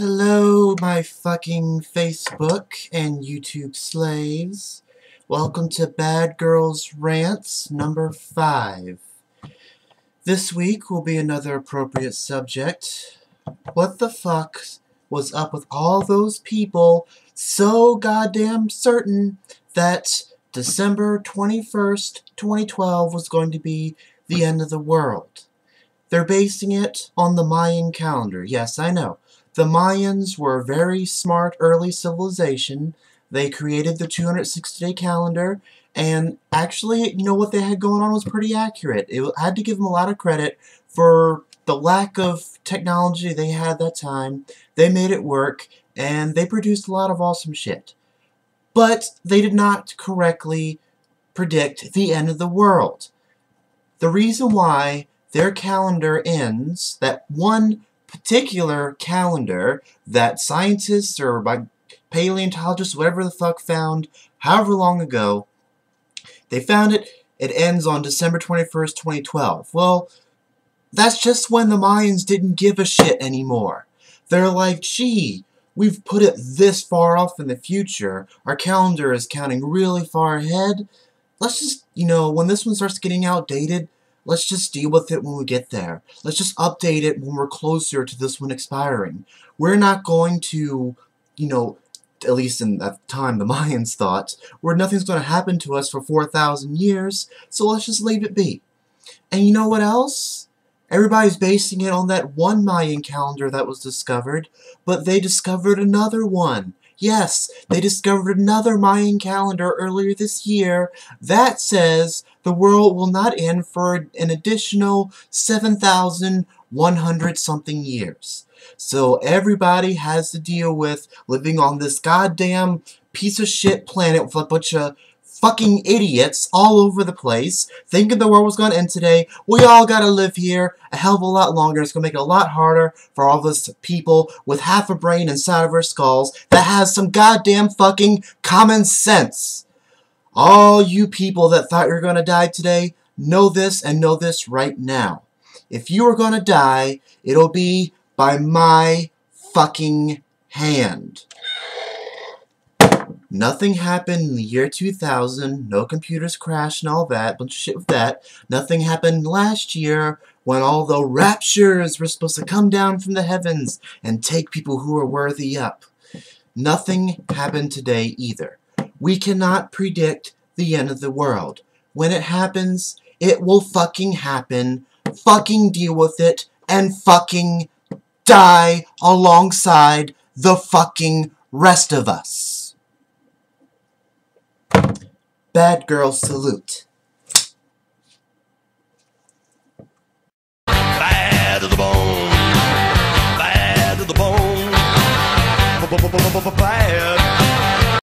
Hello, my fucking Facebook and YouTube slaves. Welcome to Bad Girls Rants number 5. This week will be another appropriate subject. What the fuck was up with all those people so goddamn certain that December 21st, 2012 was going to be the end of the world? They're basing it on the Mayan calendar. Yes, I know. The Mayans were a very smart early civilization. They created the 260-day calendar, and actually, you know, what they had going on was pretty accurate. It, I had to give them a lot of credit for the lack of technology they had at that time. They made it work, and they produced a lot of awesome shit. But they did not correctly predict the end of the world. The reason why their calendar ends, that one particular calendar that scientists or by paleontologists, whatever the fuck, found however long ago. They found it. It ends on December 21st, 2012. Well, that's just when the Mayans didn't give a shit anymore. They're like, gee, we've put it this far off in the future. Our calendar is counting really far ahead. Let's just, you know, when this one starts getting outdated, Let's just deal with it when we get there. Let's just update it when we're closer to this one expiring. We're not going to, you know, at least in that time the Mayans thought, where nothing's going to happen to us for 4,000 years, so let's just leave it be. And you know what else? Everybody's basing it on that one Mayan calendar that was discovered, but they discovered another one. Yes, they discovered another Mayan calendar earlier this year that says the world will not end for an additional 7,100 something years. So everybody has to deal with living on this goddamn piece of shit planet with a bunch of fucking idiots all over the place, thinking the world was going to end today. We all got to live here a hell of a lot longer. It's going to make it a lot harder for all us people with half a brain inside of our skulls that has some goddamn fucking common sense. All you people that thought you were going to die today, know this and know this right now. If you are going to die, it'll be by my fucking hand. Nothing happened in the year 2000, no computers crashed and all that, bunch of shit with that. Nothing happened last year when all the raptures were supposed to come down from the heavens and take people who are worthy up. Nothing happened today either. We cannot predict the end of the world. When it happens, it will fucking happen. Fucking deal with it and fucking die alongside the fucking rest of us. Bad Girl Salute. Bad to the bone. Bad to the bone. Bad